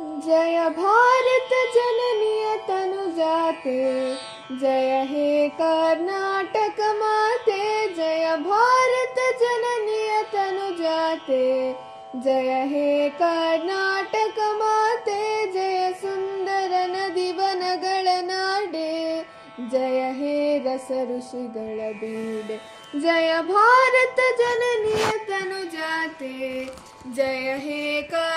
जय भारत जननीय तनुजाते जय हे कर्नाटक माते। जय भारत जननीय तनुजाते जय हे कर्नाटक माते। जय सुंदर नदी वन नाडे। जय हे रस ऋषि बीड़े। जय भारत ಭಾರತ तनु जाते। जय हे कर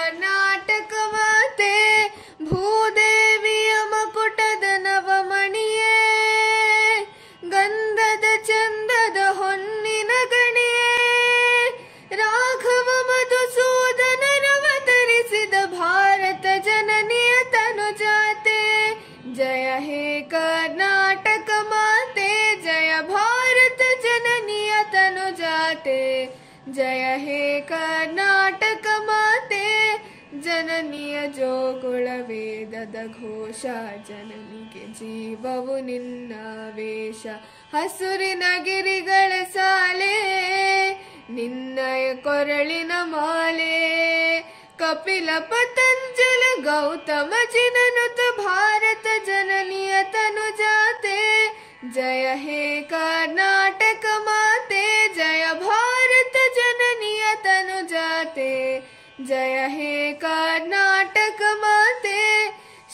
ಜಯ ಹೇ ಕರ್ನಾಟಕ ಮಾತೆ ಜನನಿಯ ಜೋಗುಳ ವೇದದ ಘೋಷ ಜನನಿಗೆ ಜೀವವು ನಿನ್ನ ವೇಷ ಹಸುರಿನ ಗಿರಿಗಳ ಸಾಲೆ ನಿನ್ನಯ ಕೊರಳಿನ ಮಾಲೆ ಕಪಿಲ ಪತಂಜಲ ಗೌತಮ ಜಿನನುತ ಭಾರತ ಜನನಿಯ जय हे कर्णाटक माते।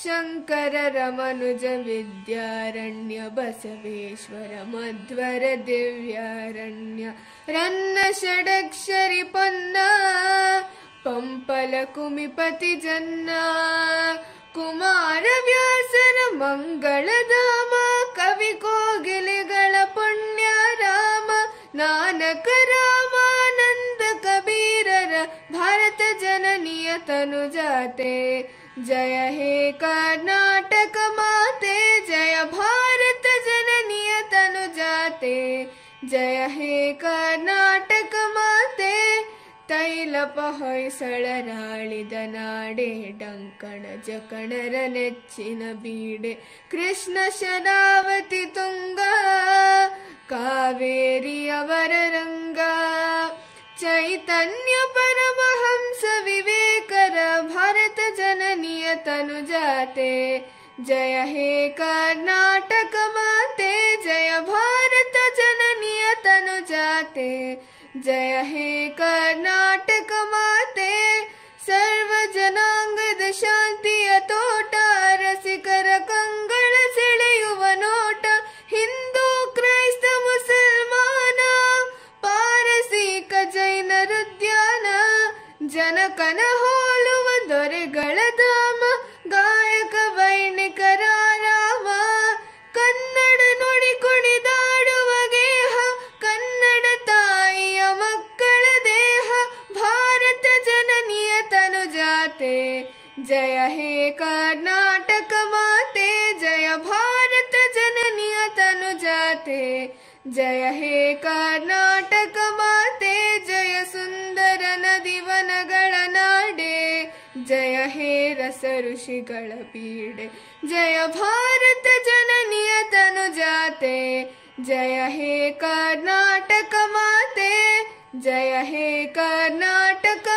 शङ्कर रमनुज विद्यारण्य बसवेश्वर मध्वर दिव्यारण्य रन्न षडक्षरि पन्ना षडक्षरिपन्ना पम्पलकुमिपतिजन्ना कुमार व्यासन मङ्गल ಜನನಿಯ ತನುಜಾತೆ ಜಯ ಹೇ ಕರ್ನಾಟಕ ಮಾತೆ ಜಯ ಭಾರತ ಜನನಿಯ ತನುಜಾತೆ ಜಯ ಹೇ ಕರ್ನಾಟಕ ಮಾತೆ ತೈಲಪ ಹೊಯ್ಸಳರಾಳಿದ ನಾಡೆ ಡಂಕಣ ಜಕಣರ ನೆಚ್ಚಿನ ಬೀಡೆ ಕೃಷ್ಣ ಶರಾವತಿ ತುಂಗ ಕಾವೇರಿಯವರ ರಂಗ ಚೈತನ್ಯ ಪರಮಹಂಸ ವಿವೇಕರ ಭಾರತ तनु जाते। जय हे कर्नाटक माते, जय भारत जननीय तनु जाते। जय हे कर्नाटक माते। ತನುಜಾತೆ ಜಯ ಹೇ ಕರ್ನಾಟಕ ಮಾತೆ ಜಯ ಭಾರತ ಜನನಿಯ ತನುಜಾತೆ ಜಯ ಹೇ ಕರ್ನಾಟಕ ಮಾತೆ ಜಯ ಸುಂದರ ನದಿ ವನಗಳ ನಾಡೆ ಜಯ ಹೇ ರಸ ಋಷಿಗಳ ಪೀಡೆ ಜಯ ಭಾರತ ಜನನಿಯ ತನುಜಾತೆ ಜಯ ಹೇ ಕರ್ನಾಟಕ ಮಾತೆ ಜಯ ಹೇ ಕರ್ನಾಟಕ ಮಾತೆ ಜಯ ಹೇ ಕರ್ನಾಟಕ